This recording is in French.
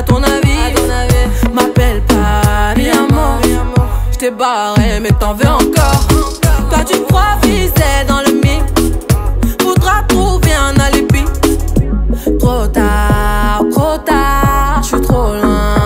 à ton avis M'appelle pas mi amor J't'ai barré mais t'en veux encore. Toi tu crois viser dans le mille. Faudra trouver un alibi. Trop tard, trop tard, j'suis trop loin.